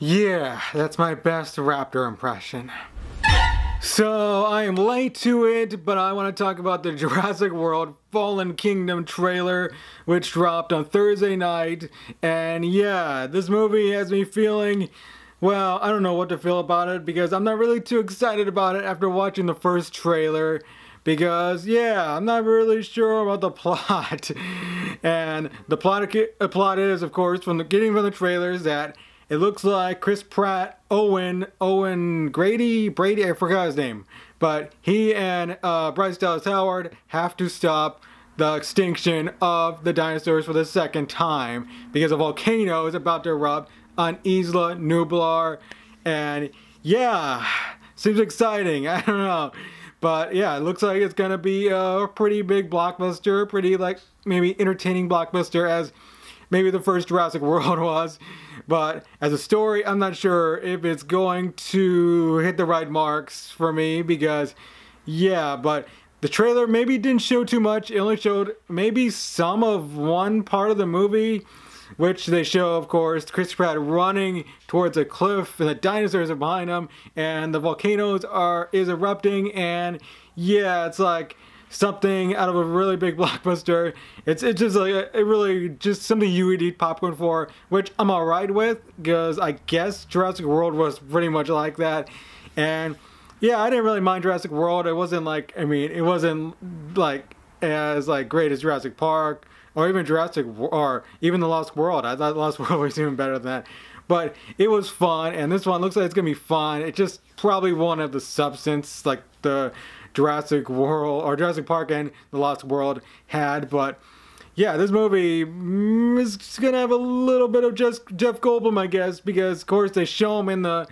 Yeah, that's my best raptor impression. So, I am late to it, but I want to talk about the Jurassic World Fallen Kingdom trailer, which dropped on Thursday night. And yeah, this movie has me feeling, well, I don't know what to feel about it because I'm not really too excited about it after watching the first trailer. Because, yeah, I'm not really sure about the plot. and the plot, the plot is, of course, from the getting from the trailers that it looks like Chris Pratt, Owen, Owen Grady, Brady, I forgot his name. But he and uh, Bryce Dallas Howard have to stop the extinction of the dinosaurs for the second time because a volcano is about to erupt on Isla Nublar. And yeah, seems exciting. I don't know. But yeah, it looks like it's gonna be a pretty big blockbuster, pretty like maybe entertaining blockbuster as maybe the first Jurassic World was. But as a story, I'm not sure if it's going to hit the right marks for me because, yeah, but the trailer maybe didn't show too much. It only showed maybe some of one part of the movie, which they show, of course, Chris Pratt running towards a cliff and the dinosaurs are behind him and the volcanoes are is erupting and yeah, it's like something out of a really big blockbuster. It's it's just like a, it really just something you would eat popcorn for, which I'm alright with because I guess Jurassic World was pretty much like that, and yeah, I didn't really mind Jurassic World. It wasn't like I mean, it wasn't like as like great as Jurassic Park or even Jurassic or even The Lost World. I thought The Lost World was even better than that. But it was fun, and this one looks like it's gonna be fun. It just probably won't have the substance like the Jurassic World or Jurassic Park and The Lost World had, but yeah, this movie mm, is gonna have a little bit of just Jeff Goldblum, I guess, because of course they show him in the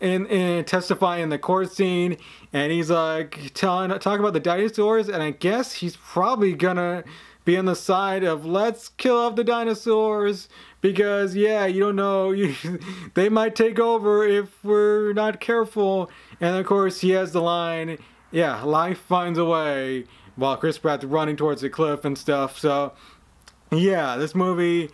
in, in testifying in the court scene, and he's like telling talking about the dinosaurs, and I guess he's probably gonna be on the side of let's kill off the dinosaurs because yeah, you don't know, you, they might take over if we're not careful, and of course he has the line yeah, life finds a way while Chris Pratt's running towards the cliff and stuff. So, yeah, this movie,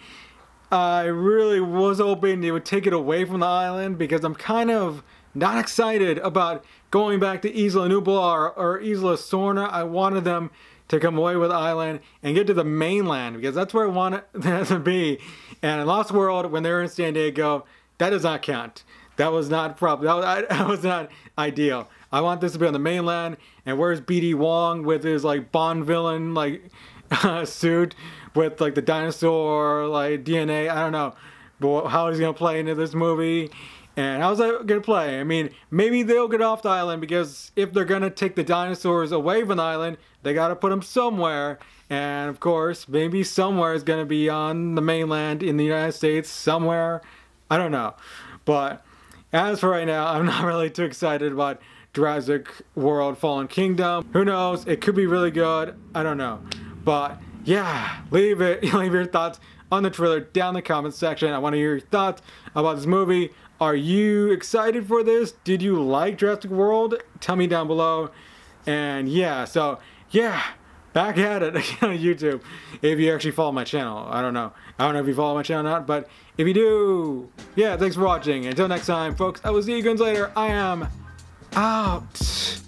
I really was hoping they would take it away from the island because I'm kind of not excited about going back to Isla Nublar or Isla Sorna. I wanted them to come away with island and get to the mainland because that's where I want them to be. And in Lost World, when they were in San Diego, that does not count. That was not proper. That was, that was not ideal. I want this to be on the mainland. And where's BD Wong with his like Bond villain like suit with like the dinosaur like DNA? I don't know. How he's gonna play into this movie? And how's that gonna play? I mean, maybe they'll get off the island because if they're gonna take the dinosaurs away from the island, they gotta put them somewhere. And of course, maybe somewhere is gonna be on the mainland in the United States, somewhere. I don't know. But as for right now, I'm not really too excited about Jurassic World Fallen Kingdom. Who knows? It could be really good. I don't know. But yeah, leave it. Leave your thoughts on the trailer down in the comment section. I want to hear your thoughts about this movie. Are you excited for this? Did you like Jurassic World? Tell me down below. And yeah, so yeah, back at it again on YouTube. If you actually follow my channel, I don't know. I don't know if you follow my channel or not, but if you do, yeah, thanks for watching. Until next time, folks, I will see you guys later. I am out.